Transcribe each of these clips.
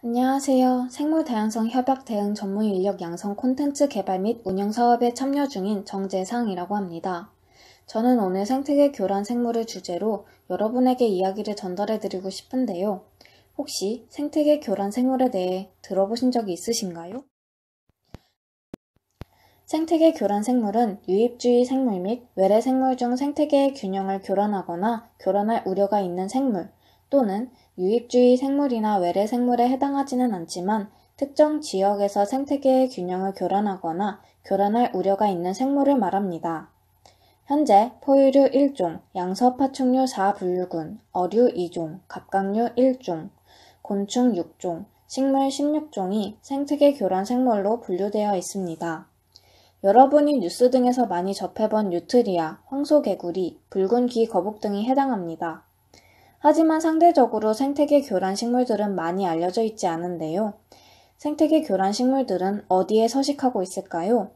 안녕하세요. 생물 다양성 협약 대응 전문 인력 양성 콘텐츠 개발 및 운영 사업에 참여 중인 정재상이라고 합니다. 저는 오늘 생태계 교란 생물을 주제로 여러분에게 이야기를 전달해 드리고 싶은데요. 혹시 생태계 교란 생물에 대해 들어보신 적이 있으신가요? 생태계 교란 생물은 유입주의 생물 및 외래 생물 중 생태계의 균형을 교란하거나 교란할 우려가 있는 생물 또는 유입주의 생물이나 외래 생물에 해당하지는 않지만 특정 지역에서 생태계의 균형을 교란하거나 교란할 우려가 있는 생물을 말합니다. 현재 포유류 1종, 양서파충류 4분류군, 어류 2종, 갑각류 1종, 곤충 6종, 식물 16종이 생태계 교란 생물로 분류되어 있습니다. 여러분이 뉴스 등에서 많이 접해본 뉴트리아, 황소개구리, 붉은 귀 거북 등이 해당합니다. 하지만 상대적으로 생태계 교란 식물들은 많이 알려져 있지 않은데요. 생태계 교란 식물들은 어디에 서식하고 있을까요?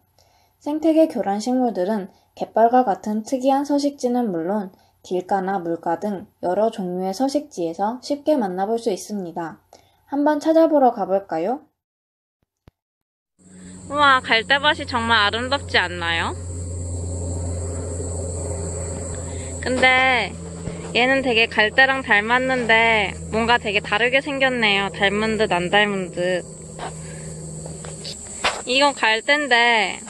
생태계 교란 식물들은 갯벌과 같은 특이한 서식지는 물론 길가나 물가 등 여러 종류의 서식지에서 쉽게 만나볼 수 있습니다. 한번 찾아보러 가볼까요? 우와, 갈대밭이 정말 아름답지 않나요? 근데 얘는 되게 갈대랑 닮았는데 뭔가 되게 다르게 생겼네요. 닮은 듯 안 닮은 듯. 이건 갈대인데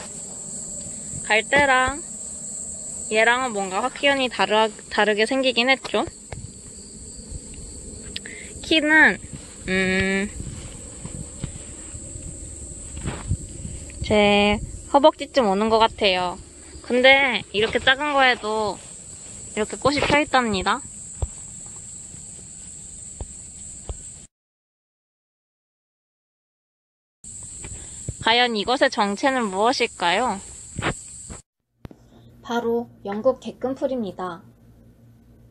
갈대랑 얘랑은 뭔가 확연히 다르, 다르게 생기긴 했죠. 키는 음, 제 허벅지쯤 오는 것 같아요. 근데 이렇게 작은 거에도 이렇게 꽃이 펴 있답니다. 과연 이것의 정체는 무엇일까요? 바로 영국 개끈풀입니다.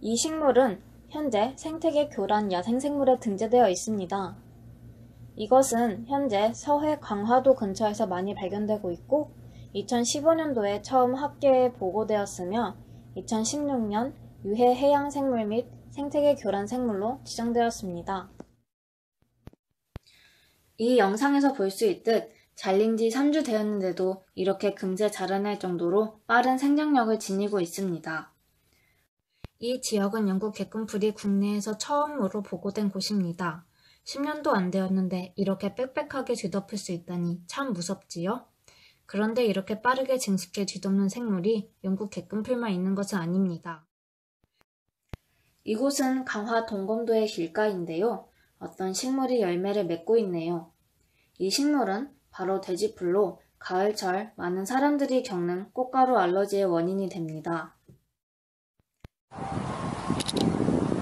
이 식물은 현재 생태계 교란 야생생물에 등재되어 있습니다. 이것은 현재 서해 강화도 근처에서 많이 발견되고 있고 2015년도에 처음 학계에 보고되었으며 2016년 유해 해양 생물 및 생태계 교란 생물로 지정되었습니다. 이 영상에서 볼 수 있듯 잘린 지 3주 되었는데도 이렇게 금세 자라날 정도로 빠른 생장력을 지니고 있습니다. 이 지역은 영국 개꿈풀이 국내에서 처음으로 보고된 곳입니다. 10년도 안 되었는데 이렇게 빽빽하게 뒤덮을 수 있다니 참 무섭지요? 그런데 이렇게 빠르게 증식해 뒤덮는 생물이 영국 개꿈풀만 있는 것은 아닙니다. 이곳은 강화 동검도의 길가인데요. 어떤 식물이 열매를 맺고 있네요. 이 식물은 바로 돼지풀로 가을철 많은 사람들이 겪는 꽃가루 알러지의 원인이 됩니다.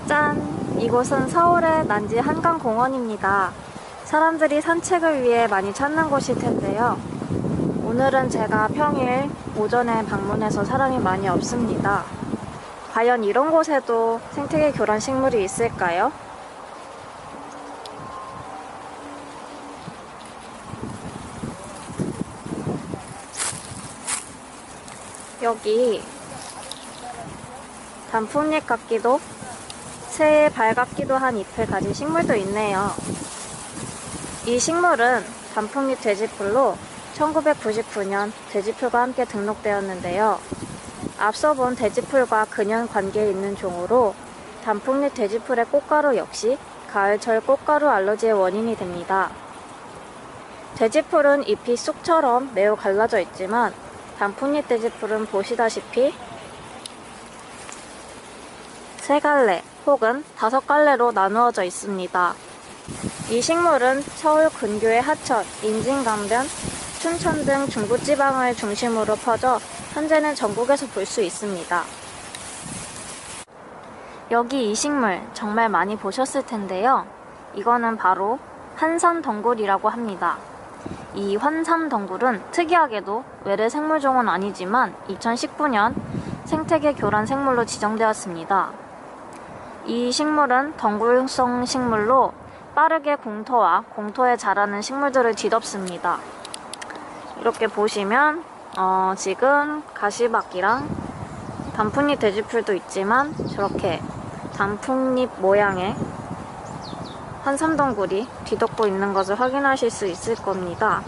짠! 이곳은 서울의 난지 한강공원입니다. 사람들이 산책을 위해 많이 찾는 곳일 텐데요. 오늘은 제가 평일 오전에 방문해서 사람이 많이 없습니다. 과연 이런 곳에도 생태계 교란 식물이 있을까요? 여기 단풍잎 같기도 새의 발 같기도 한 잎을 가진 식물도 있네요. 이 식물은 단풍잎 돼지풀로 1999년 돼지풀과 함께 등록되었는데요. 앞서 본 돼지풀과 근연 관계에 있는 종으로 단풍잎 돼지풀의 꽃가루 역시 가을철 꽃가루 알러지의 원인이 됩니다. 돼지풀은 잎이 쑥처럼 매우 갈라져 있지만 단풍잎 돼지풀은 보시다시피 세 갈래 혹은 다섯 갈래로 나누어져 있습니다. 이 식물은 서울 근교의 하천, 인진강변, 춘천 등 중부지방을 중심으로 퍼져 현재는 전국에서 볼 수 있습니다. 여기 이 식물 정말 많이 보셨을 텐데요. 이거는 바로 한삼덩굴이라고 합니다. 이 환삼덩굴은 특이하게도 외래 생물종은 아니지만 2019년 생태계 교란 생물로 지정되었습니다. 이 식물은 덩굴성 식물로 빠르게 공터와 공터에 자라는 식물들을 뒤덮습니다. 이렇게 보시면 어, 지금 가시박이랑 단풍잎 돼지풀도 있지만 저렇게 단풍잎 모양의 환삼덩굴이 뒤덮고 있는 것을 확인하실 수 있을 겁니다.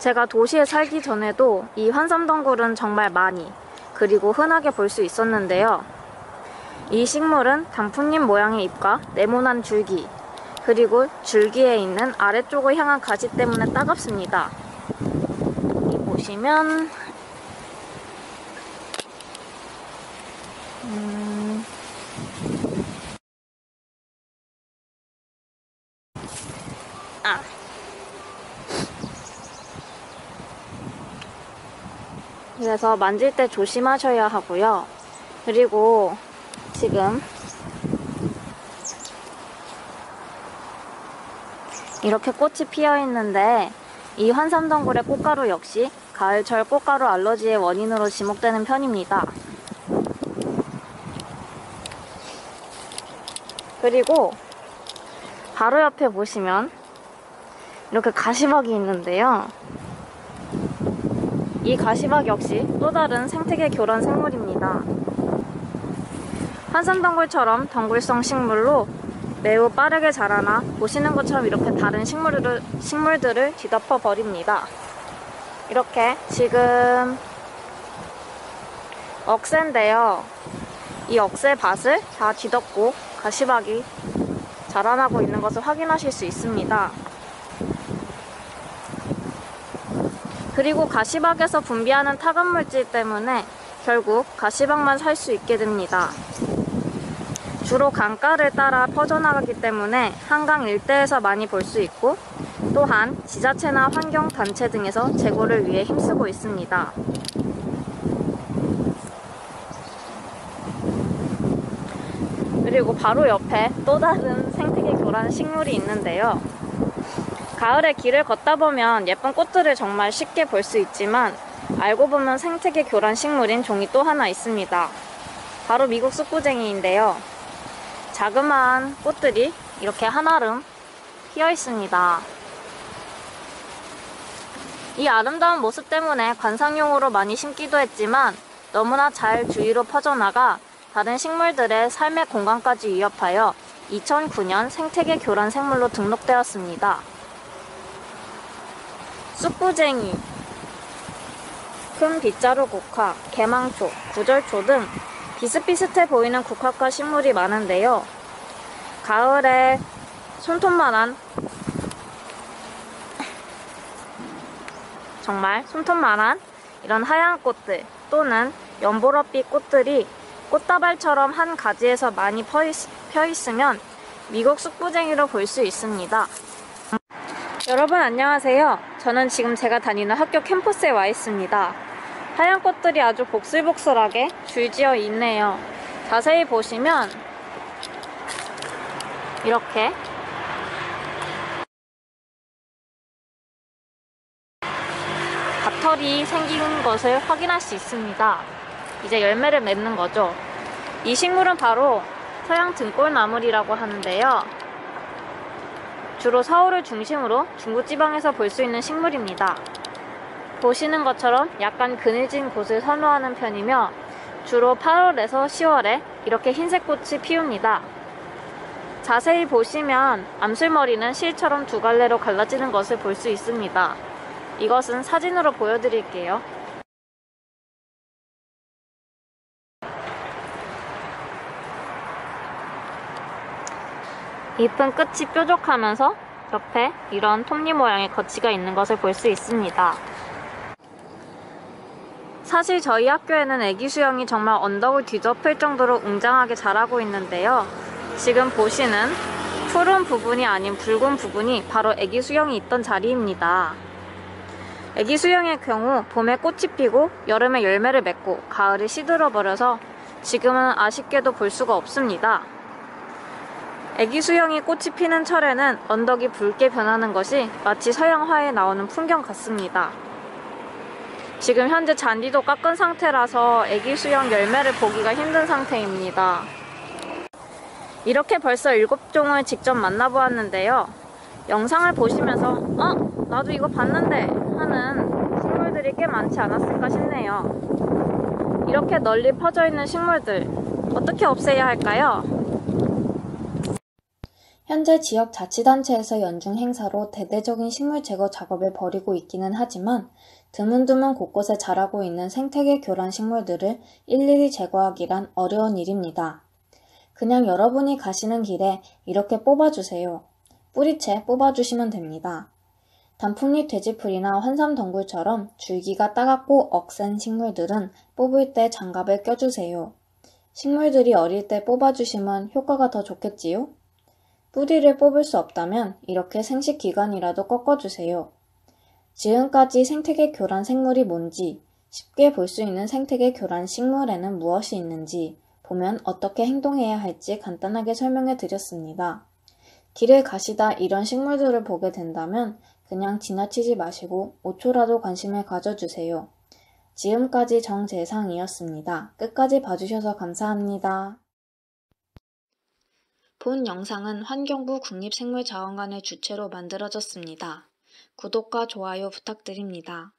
제가 도시에 살기 전에도 이 환삼덩굴은 정말 많이 그리고 흔하게 볼 수 있었는데요. 이 식물은 단풍잎 모양의 잎과 네모난 줄기 그리고 줄기에 있는 아래쪽을 향한 가지 때문에 따갑습니다. 이 보시면 음, 아. 그래서 만질 때 조심하셔야 하고요. 그리고 지금 이렇게 꽃이 피어 있는데 이 환삼덩굴의 꽃가루 역시 가을철 꽃가루 알러지의 원인으로 지목되는 편입니다. 그리고 바로 옆에 보시면 이렇게 가시박이 있는데요. 이 가시박 역시 또 다른 생태계 교란 생물입니다. 환삼덩굴처럼 덩굴성 식물로 매우 빠르게 자라나 보시는 것처럼 이렇게 다른 식물들을, 식물들을 뒤덮어 버립니다. 이렇게 지금 억새인데요. 이 억새 밭을 다 뒤덮고 가시박이 자라나고 있는 것을 확인하실 수 있습니다. 그리고 가시박에서 분비하는 타간물질 때문에 결국 가시박만 살 수 있게 됩니다. 주로 강가를 따라 퍼져나가기 때문에 한강 일대에서 많이 볼 수 있고 또한 지자체나 환경단체 등에서 재고를 위해 힘쓰고 있습니다. 그리고 바로 옆에 또 다른 생태계 교란 식물이 있는데요. 가을에 길을 걷다 보면 예쁜 꽃들을 정말 쉽게 볼 수 있지만 알고 보면 생태계 교란 식물인 종이 또 하나 있습니다. 바로 미국 쑥부쟁이인데요. 자그마한 꽃들이 이렇게 한아름 피어 있습니다. 이 아름다운 모습 때문에 관상용으로 많이 심기도 했지만 너무나 잘 주위로 퍼져나가 다른 식물들의 삶의 공간까지 위협하여 2009년 생태계 교란 생물로 등록되었습니다. 쑥부쟁이, 큰 빗자루 국화, 개망초, 구절초 등 비슷비슷해 보이는 국화과 식물이 많은데요. 가을에 손톱만한 정말 손톱만한 이런 하얀 꽃들 또는 연보랏빛 꽃들이 꽃다발처럼 한 가지에서 많이 펴, 있, 펴 있으면 미국 쑥부쟁이로 볼 수 있습니다. 여러분 안녕하세요. 저는 지금 제가 다니는 학교 캠퍼스에 와 있습니다. 하얀 꽃들이 아주 복슬복슬하게 줄지어 있네요. 자세히 보시면 이렇게 밭털이 생긴 것을 확인할 수 있습니다. 이제 열매를 맺는 거죠. 이 식물은 바로 서양 등골나물이라고 하는데요. 주로 서울을 중심으로 중부지방에서 볼 수 있는 식물입니다. 보시는 것처럼 약간 그늘진 곳을 선호하는 편이며 주로 8월에서 10월에 이렇게 흰색 꽃이 피웁니다. 자세히 보시면 암술머리는 실처럼 두 갈래로 갈라지는 것을 볼 수 있습니다. 이것은 사진으로 보여드릴게요. 잎은 끝이 뾰족하면서 옆에 이런 톱니 모양의 거치가 있는 것을 볼 수 있습니다. 사실 저희 학교에는 애기 수영이 정말 언덕을 뒤덮을 정도로 웅장하게 자라고 있는데요. 지금 보시는 푸른 부분이 아닌 붉은 부분이 바로 애기 수영이 있던 자리입니다. 애기 수영의 경우 봄에 꽃이 피고 여름에 열매를 맺고 가을에 시들어 버려서 지금은 아쉽게도 볼 수가 없습니다. 애기 수영이 꽃이 피는 철에는 언덕이 붉게 변하는 것이 마치 서양화에 나오는 풍경 같습니다. 지금 현재 잔디도 깎은 상태라서 애기 수영 열매를 보기가 힘든 상태입니다. 이렇게 벌써 일곱 종을 직접 만나보았는데요. 영상을 보시면서 어? 나도 이거 봤는데 하는 식물들이 꽤 많지 않았을까 싶네요. 이렇게 널리 퍼져 있는 식물들 어떻게 없애야 할까요? 현재 지역 자치단체에서 연중 행사로 대대적인 식물 제거 작업을 벌이고 있기는 하지만 드문드문 곳곳에 자라고 있는 생태계 교란 식물들을 일일이 제거하기란 어려운 일입니다. 그냥 여러분이 가시는 길에 이렇게 뽑아주세요. 뿌리채 뽑아주시면 됩니다. 단풍잎 돼지풀이나 환삼 덩굴처럼 줄기가 따갑고 억센 식물들은 뽑을 때 장갑을 껴주세요. 식물들이 어릴 때 뽑아주시면 효과가 더 좋겠지요? 뿌리를 뽑을 수 없다면 이렇게 생식 기간이라도 꺾어주세요. 지금까지 생태계 교란 생물이 뭔지, 쉽게 볼 수 있는 생태계 교란 식물에는 무엇이 있는지, 보면 어떻게 행동해야 할지 간단하게 설명해 드렸습니다. 길을 가시다 이런 식물들을 보게 된다면 그냥 지나치지 마시고 5초라도 관심을 가져주세요. 지금까지 정재상이었습니다. 끝까지 봐주셔서 감사합니다. 본 영상은 환경부 국립생물자원관의 주최로 만들어졌습니다. 구독과 좋아요 부탁드립니다.